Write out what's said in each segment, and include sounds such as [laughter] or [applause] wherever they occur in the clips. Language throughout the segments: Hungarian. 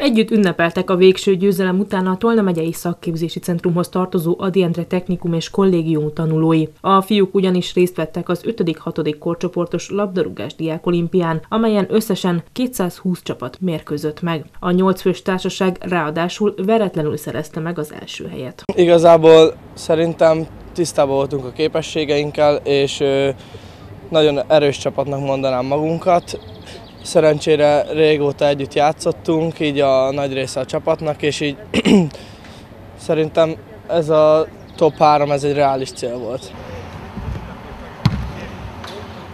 Együtt ünnepeltek a végső győzelem után a Tolna megyei szakképzési centrumhoz tartozó Adi Endre Technikum és Kollégium tanulói. A fiúk ugyanis részt vettek az 5.-6. korcsoportos labdarúgás diákolimpián, amelyen összesen 220 csapat mérkőzött meg. A nyolcfős társaság ráadásul veretlenül szerezte meg az első helyet. Igazából szerintem tisztában voltunk a képességeinkkel, és nagyon erős csapatnak mondanám magunkat. Szerencsére régóta együtt játszottunk, így a nagy része a csapatnak, és így [clears throat] szerintem ez a top 3, ez egy reális cél volt.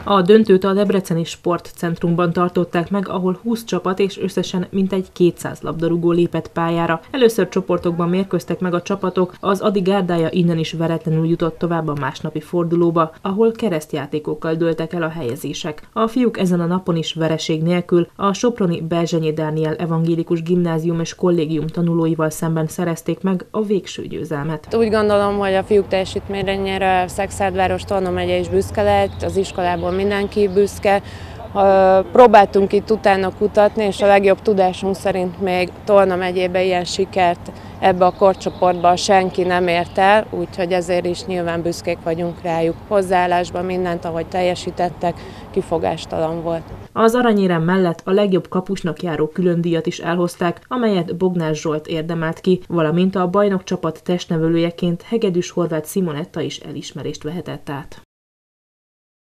A döntőt a Debreceni Sportcentrumban tartották meg, ahol 20 csapat és összesen mintegy 200 labdarúgó lépett pályára. Először csoportokban mérkőztek meg a csapatok, az Adi Gárdája innen is veretlenül jutott tovább a másnapi fordulóba, ahol keresztjátékokkal dőltek el a helyezések. A fiúk ezen a napon is vereség nélkül a Soproni Belzsenyi Dániel Evangélikus Gimnázium és Kollégium tanulóival szemben szerezték meg a végső győzelmet. Úgy gondolom, hogy a fiúk teljesítményre Szexárdváros Tolna megye is büszke lett, az iskolából mindenki büszke. Próbáltunk itt utána kutatni, és a legjobb tudásunk szerint még Tolna megyében ilyen sikert ebbe a korcsoportba senki nem ért el, úgyhogy ezért is nyilván büszkék vagyunk rájuk. Hozzáállásban mindent, ahogy teljesítettek, kifogástalan volt. Az aranyérem mellett a legjobb kapusnak járó külön díjat is elhozták, amelyet Bognár Zsolt érdemelt ki, valamint a bajnok csapat testnevelőjeként Hegedűs Horváth Simonetta is elismerést vehetett át.